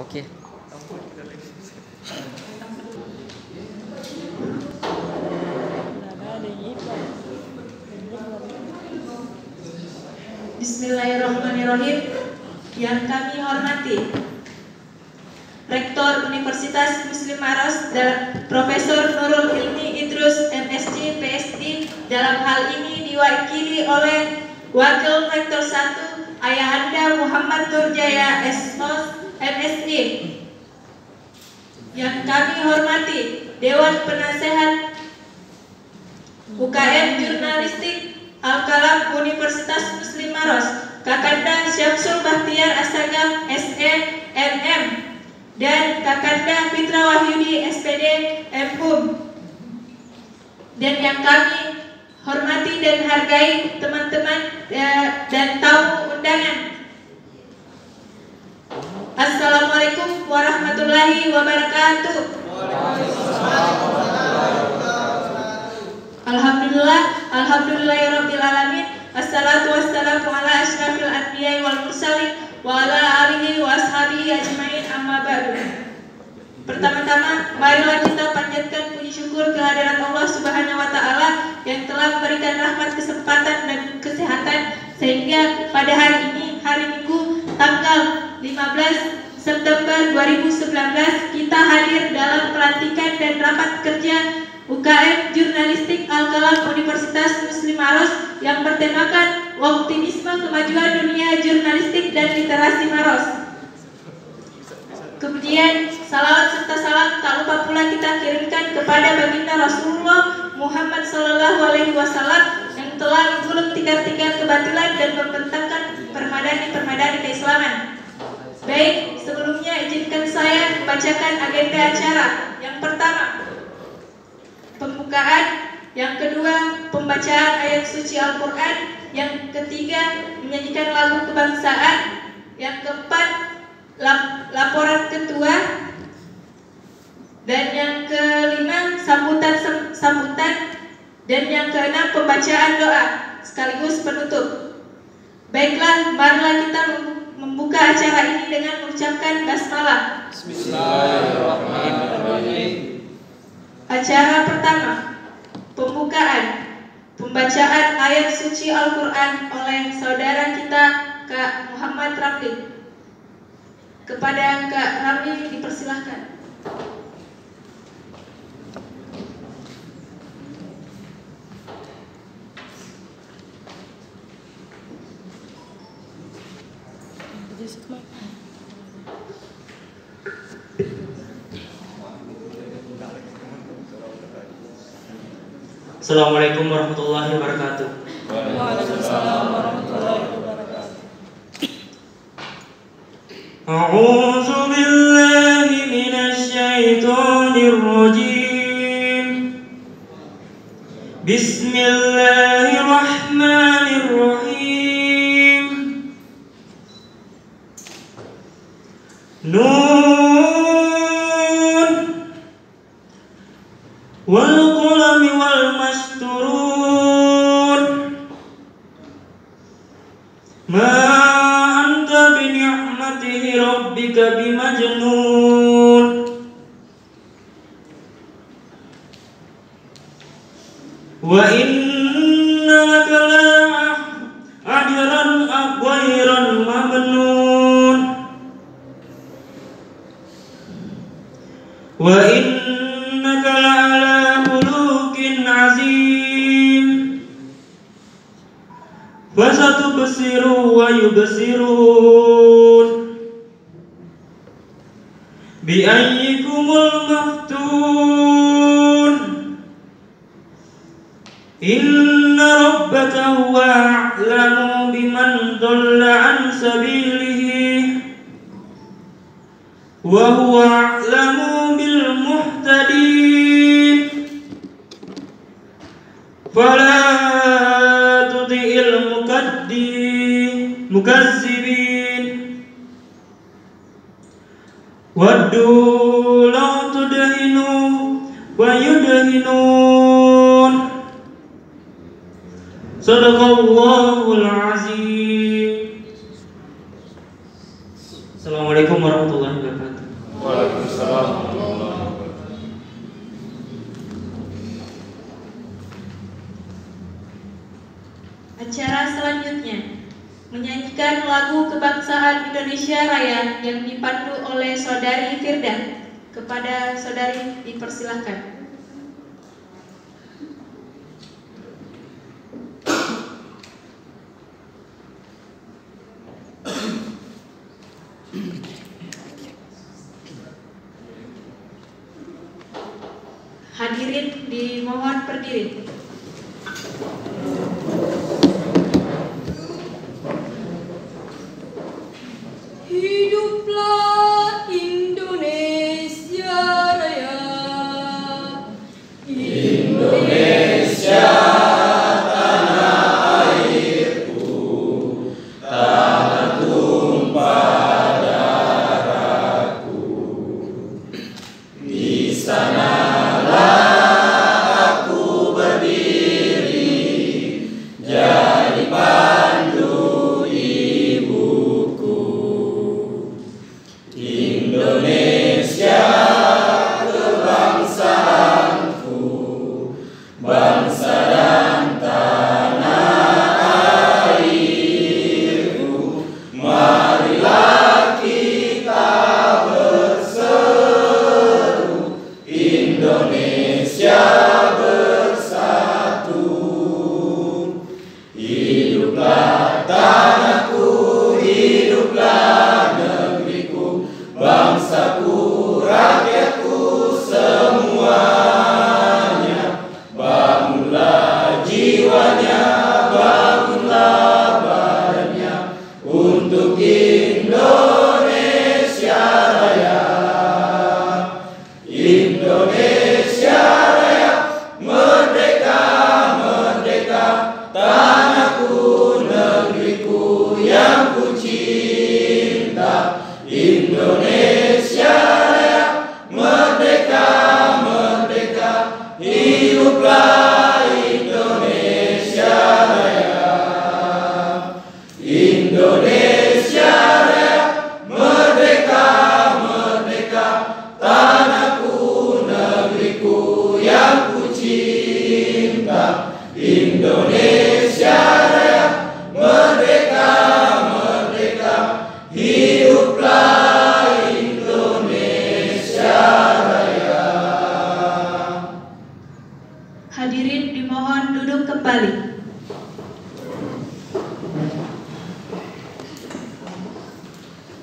Oke. Bismillahirrahmanirrahim Yang kami hormati Rektor Universitas Muslim Maros dan Profesor Nurul Ilmi Idrus MSc PSD dalam hal ini diwakili oleh Wakil Rektor 1 Ayahanda Muhammad Nurjaya Esos MSc Yang kami hormati Dewan Penasehat UKM Jurnalistik Al-Kalam Universitas Muslim Maros Kakanda Syamsul Bahtiar Asagaf SE MM dan Kakanda Fitra Wahyudi SPD MHUM dan yang kami hormati dan hargai teman-teman eh, dan tamu undangan Assalamualaikum warahmatullahi wabarakatuh Alhamdulillah, alhamdulillahirabbil alamin. Assalatu wassalamu ala asyrafil anbiya'i wal mursalin wa ala alihi wa ashabihi ajmain amma ba'du. Pertama-tama, marilah kita panjatkan puji syukur kehadirat Allah Subhanahu wa taala yang telah memberikan rahmat kesempatan dan kesehatan sehingga pada hari ini hari Minggu tanggal 15 September 2019 kita hadir dalam pelantikan dan rapat kerja UKM Jurnalistik Al-Kalam Universitas Muslim Maros yang bertemakan Optimisme Kemajuan Dunia Jurnalistik dan Literasi Maros. Kemudian salawat serta salam tak lupa pula kita kirimkan kepada baginda Rasulullah Muhammad Sallallahu Alaihi Wasallam yang telah menggulung tikar-tikar kebatilan dan membentangkan permadani-permadani keislaman. Baik, sebelumnya izinkan saya membacakan agenda acara. Yang pertama, pembukaan, yang kedua pembacaan ayat suci Al-Quran, yang ketiga menyanyikan lagu kebangsaan, yang keempat lap laporan ketua, dan yang kelima sambutan sambutan, dan yang keenam pembacaan doa sekaligus penutup. Baiklah, marilah kita membuka acara ini dengan mengucapkan basmalah. Bismillahirrahmanirrahim. Acara pertama, pembukaan, pembacaan ayat suci Al-Quran oleh saudara kita Kak Muhammad Ramli. Kepada Kak Ramli dipersilahkan. Assalamualaikum warahmatullahi wabarakatuh. Waalaikumsalam warahmatullahi wabarakatuh. A'udzu billahi minasy syaithanir rajim. Bismillahirrahmanirrahim. Nun. Wal wa innaka la ajran ghairan mamnun. Wa innaka la ala khuluqin azim. Fasatubsiru wa yubsirun. Bi ayyikumul maftun. إن ربك هو أعلم بمن ضل عن سبيله وهو أعلم بالمهتدين فلا تطع المكذبين مكذبين ودوا لو تدهنوا ويدهنون Sadaqallahul azim. Assalamualaikum warahmatullahi wabarakatuh. Waalaikumsalam warahmatullahi wabarakatuh. Acara selanjutnya menyanyikan lagu kebangsaan Indonesia Raya yang dipandu oleh saudari Firda. Kepada saudari dipersilahkan. Hadirin dimohon berdiri.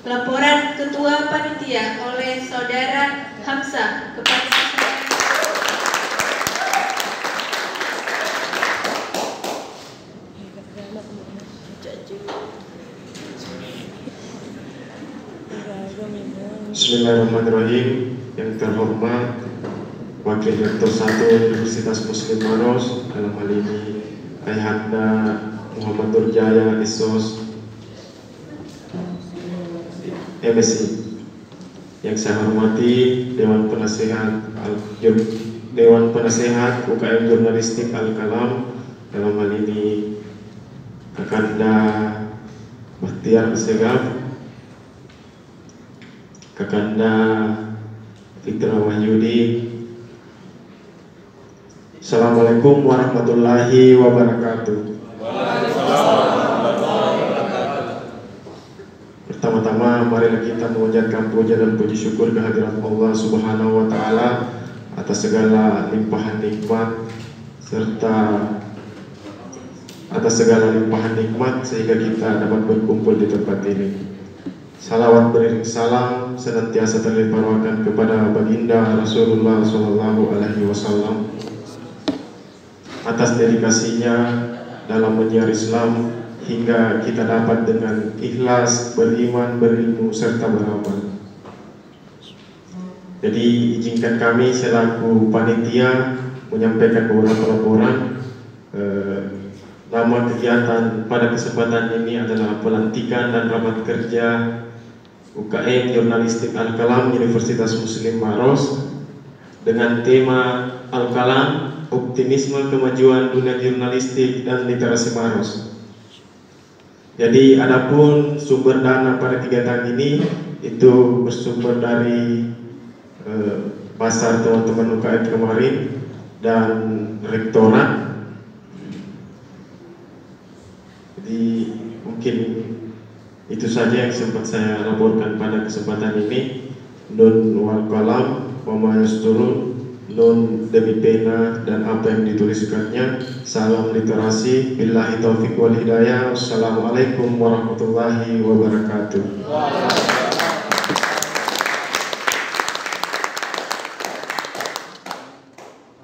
Laporan Ketua Panitia oleh Saudara Hamzah kepada Bismillahirrahmanirrahim. Yang terhormat Wakil Rektor 1 Universitas Muslim Maros Dalam hal ini Ayahanda Muhammad Nurjaya Isos MSI Yang saya hormati Dewan Penasehat Al Dewan Penasehat UKM Jurnalistik Al Kalam Dalam hal ini Kakanda Bahtiar Segaf Kakanda Fitra Wahyudi. Assalamualaikum warahmatullahi wabarakatuh Marilah kita mengucapkan puja dan puji syukur kehadirat Allah Subhanahu wa taala atas segala limpahan nikmat serta atas segala limpahan nikmat sehingga kita dapat berkumpul di tempat ini. Salawat beriring salam senantiasa terlimpahkan kepada baginda Rasulullah Shallallahu Alaihi Wasallam atas dedikasinya dalam menyiar Islam hingga kita dapat dengan ikhlas beriman, berilmu serta beramal. Jadi izinkan kami selaku panitia menyampaikan beberapa laporan. Eh, kegiatan pada kesempatan ini adalah pelantikan dan rapat kerja UKM Jurnalistik Al-Kalam Universitas Muslim Maros dengan tema Al-Kalam Optimisme Kemajuan Dunia Jurnalistik dan Literasi Maros. Jadi adapun sumber dana pada kegiatan ini itu bersumber dari eh, pasar teman-teman UKM kemarin dan rektorat. Jadi mungkin itu saja yang sempat saya laporkan pada kesempatan ini. Nun wal kalam, yasturun, nun demi pena dan apa yang dituliskannya. Salam literasi. Billahi taufik wal hidayah. Wassalamualaikum warahmatullahi wabarakatuh.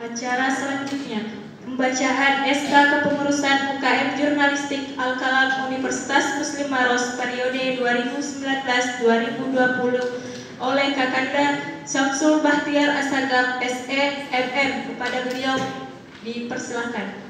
Acara selanjutnya Pembacaan SK Kepengurusan UKM Jurnalistik Al-Kalam Universitas Muslim Maros periode 2019-2020 oleh Kakanda Syamsul Bahtiar Asagaf SE MM kepada beliau dipersilahkan.